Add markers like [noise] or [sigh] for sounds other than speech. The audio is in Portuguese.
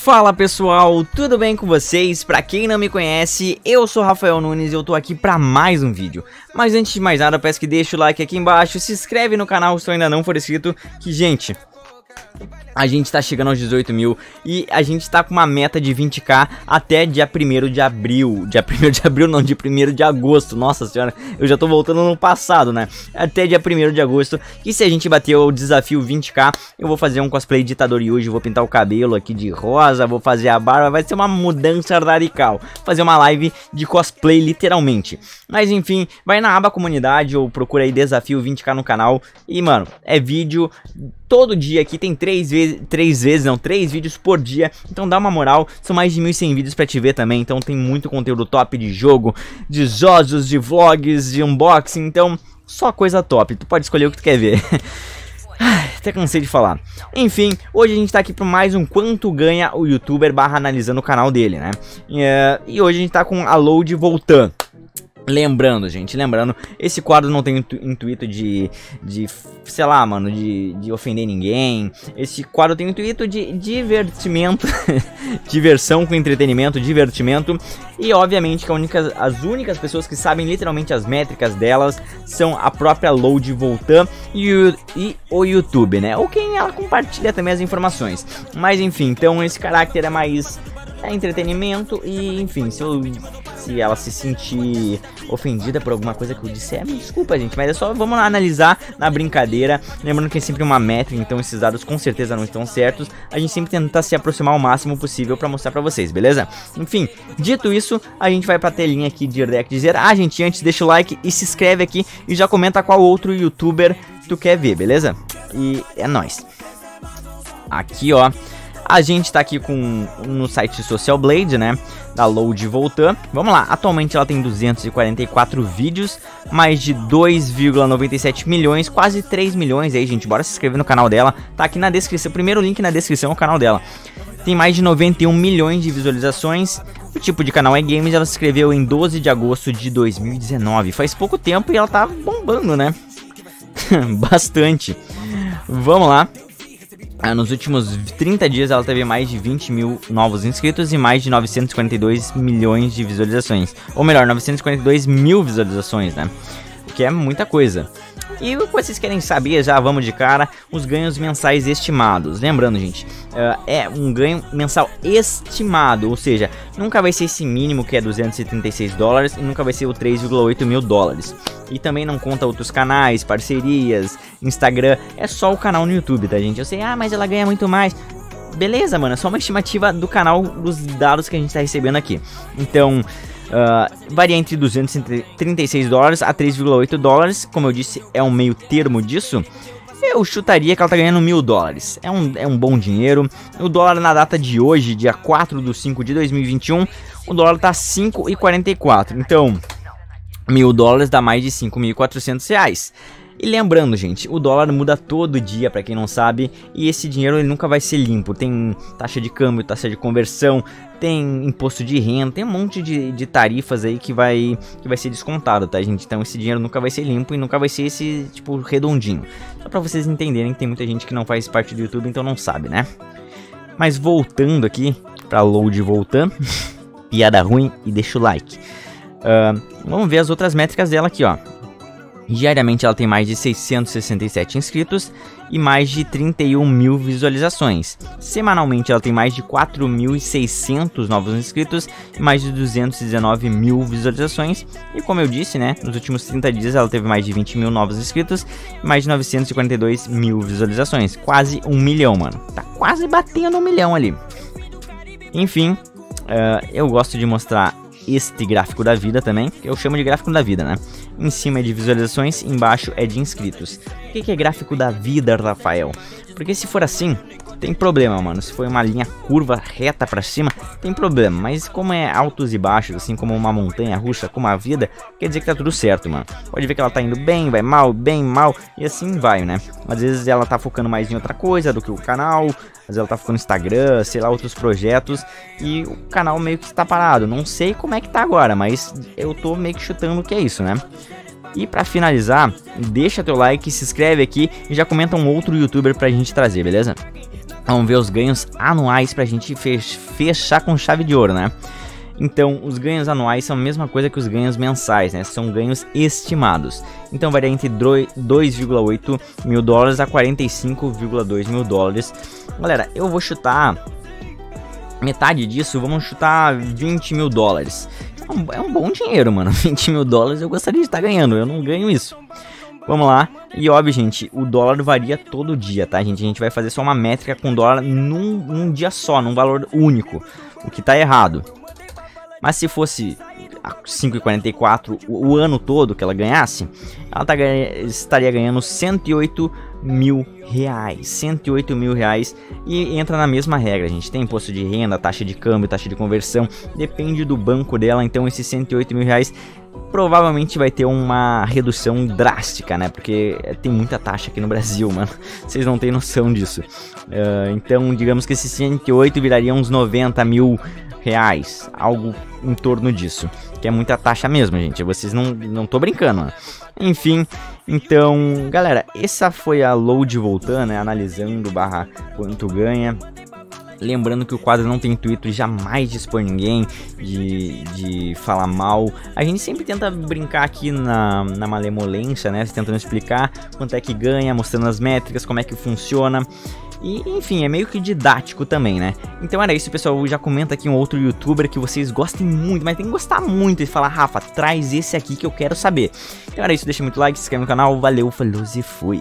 Fala pessoal, tudo bem com vocês? Pra quem não me conhece, eu sou Rafael Nunes e eu tô aqui pra mais um vídeo. Mas antes de mais nada, peço que deixe o like aqui embaixo, se inscreve no canal se ainda não for inscrito, que gente, a gente tá chegando aos 18 mil e a gente tá com uma meta de 20k até dia 1 de abril. Dia 1 de abril não, dia 1 de agosto. Nossa senhora, eu já tô voltando no passado, né? Até dia 1 de agosto. E se a gente bater o desafio 20k, eu vou fazer um cosplay ditador hoje. Vou pintar o cabelo aqui de rosa, vou fazer a barba. Vai ser uma mudança radical. Fazer uma live de cosplay, literalmente. Mas enfim, vai na aba comunidade ou procura aí desafio 20k no canal. E mano, é vídeo todo dia aqui, tem três vezes, três vezes, não, três vídeos por dia, então dá uma moral, são mais de 1.100 vídeos pra te ver também, então tem muito conteúdo top de jogo, de jogos, de vlogs, de unboxing, então só coisa top, tu pode escolher o que tu quer ver. [laughs] Até cansei de falar. Enfim, hoje a gente tá aqui para mais um Quanto Ganha o YouTuber barra analisando o canal dele, né? E, uh, e hoje a gente tá com a Load voltando. Lembrando, gente, lembrando, esse quadro não tem intuito de, de sei lá, mano, de, de ofender ninguém. Esse quadro tem intuito de divertimento, [laughs] diversão com entretenimento, divertimento. E obviamente que única, as únicas pessoas que sabem literalmente as métricas delas são a própria Load Voltan e o, e o YouTube, né? Ou quem ela compartilha também as informações. Mas enfim, então esse caráter é mais é entretenimento e enfim, se eu se ela se sentir ofendida por alguma coisa que eu disser, me desculpa, gente, mas é só vamos analisar na brincadeira. Lembrando que é sempre uma métrica, então esses dados com certeza não estão certos. A gente sempre tenta se aproximar o máximo possível para mostrar para vocês, beleza? Enfim, dito isso, a gente vai pra telinha aqui de direct dizer, ah, gente, antes deixa o like e se inscreve aqui e já comenta qual outro youtuber tu quer ver, beleza? E é nóis. Aqui, ó, a gente tá aqui com no site Social Blade, né? Da Load Voltan. Vamos lá, atualmente ela tem 244 vídeos, mais de 2,97 milhões, quase 3 milhões aí, gente. Bora se inscrever no canal dela. Tá aqui na descrição, primeiro link na descrição é o canal dela. Tem mais de 91 milhões de visualizações. O tipo de canal é games, ela se inscreveu em 12 de agosto de 2019. Faz pouco tempo e ela tá bombando, né? [laughs] Bastante. Vamos lá. Ah, nos últimos 30 dias ela teve mais de 20 mil novos inscritos e mais de 942 milhões de visualizações. Ou melhor, 942 mil visualizações, né? O que é muita coisa. E o que vocês querem saber, já vamos de cara, os ganhos mensais estimados. Lembrando, gente, uh, é um ganho mensal estimado, ou seja, nunca vai ser esse mínimo que é 236 dólares e nunca vai ser o 3,8 mil dólares. E também não conta outros canais, parcerias, Instagram, é só o canal no YouTube, tá gente? Eu sei, ah, mas ela ganha muito mais beleza, mano, é só uma estimativa do canal dos dados que a gente tá recebendo aqui. Então, Uh, varia entre 236 dólares a 3,8 dólares. Como eu disse, é um meio termo disso. Eu chutaria que ela tá ganhando mil dólares. É um, é um bom dinheiro. O dólar na data de hoje, dia 4 de 5 de 2021, o dólar tá 5,44. Então, mil dólares dá mais de 5.400 reais. E lembrando, gente, o dólar muda todo dia, para quem não sabe, e esse dinheiro ele nunca vai ser limpo. Tem taxa de câmbio, taxa de conversão, tem imposto de renda, tem um monte de, de tarifas aí que vai, que vai ser descontado, tá, gente? Então esse dinheiro nunca vai ser limpo e nunca vai ser esse, tipo, redondinho. Só pra vocês entenderem que tem muita gente que não faz parte do YouTube, então não sabe, né? Mas voltando aqui, pra load voltando, [laughs] piada ruim e deixa o like. Uh, vamos ver as outras métricas dela aqui, ó. Diariamente ela tem mais de 667 inscritos e mais de 31 mil visualizações. Semanalmente ela tem mais de 4.600 novos inscritos e mais de 219 mil visualizações. E como eu disse, né, nos últimos 30 dias ela teve mais de 20 mil novos inscritos e mais de 942 mil visualizações. Quase um milhão, mano. Tá quase batendo um milhão ali. Enfim, uh, eu gosto de mostrar este gráfico da vida também, que eu chamo de gráfico da vida, né? Em cima é de visualizações, embaixo é de inscritos. O que é gráfico da vida, Rafael? Porque se for assim, tem problema, mano. Se for uma linha curva reta para cima, tem problema. Mas como é altos e baixos, assim como uma montanha russa, como a vida, quer dizer que tá tudo certo, mano. Pode ver que ela tá indo bem, vai mal, bem, mal, e assim vai, né? Às vezes ela tá focando mais em outra coisa do que o canal, às vezes ela tá focando no Instagram, sei lá, outros projetos, e o canal meio que está parado. Não sei como é que tá agora, mas eu tô meio que chutando que é isso, né? E para finalizar, deixa teu like, se inscreve aqui e já comenta um outro youtuber pra gente trazer, beleza? Vamos ver os ganhos anuais pra gente fechar com chave de ouro, né? Então, os ganhos anuais são a mesma coisa que os ganhos mensais, né? São ganhos estimados. Então, varia entre 2,8 mil dólares a 45,2 mil dólares. Galera, eu vou chutar metade disso, vamos chutar 20 mil dólares. É um, é um bom dinheiro, mano. [laughs] 20 mil dólares eu gostaria de estar ganhando, eu não ganho isso. Vamos lá. E óbvio, gente, o dólar varia todo dia, tá, gente? A gente vai fazer só uma métrica com dólar num, num dia só, num valor único. O que tá errado. Mas se fosse 5,44 o, o ano todo que ela ganhasse, ela tá, estaria ganhando 108 mil reais. 108 mil reais. E entra na mesma regra, gente tem imposto de renda, taxa de câmbio, taxa de conversão. Depende do banco dela, então esses 108 mil reais provavelmente vai ter uma redução drástica, né? Porque tem muita taxa aqui no Brasil, [laughs] mano. Vocês não têm noção disso. Uh, então, digamos que esses 108 viraria uns 90 mil reais, algo em torno disso. Que é muita taxa mesmo, gente. Vocês não, não tô brincando, né? Enfim, então, galera, essa foi a load voltando, né? Analisando barra quanto ganha. Lembrando que o quadro não tem intuito jamais de expor ninguém, de, de falar mal. A gente sempre tenta brincar aqui na, na malemolência, né? Tentando explicar quanto é que ganha, mostrando as métricas, como é que funciona. E, enfim, é meio que didático também, né? Então era isso, pessoal. Já comenta aqui um outro youtuber que vocês gostem muito, mas tem que gostar muito e falar, Rafa, traz esse aqui que eu quero saber. Então era isso, deixa muito like, se inscreve no canal. Valeu, falou e fui.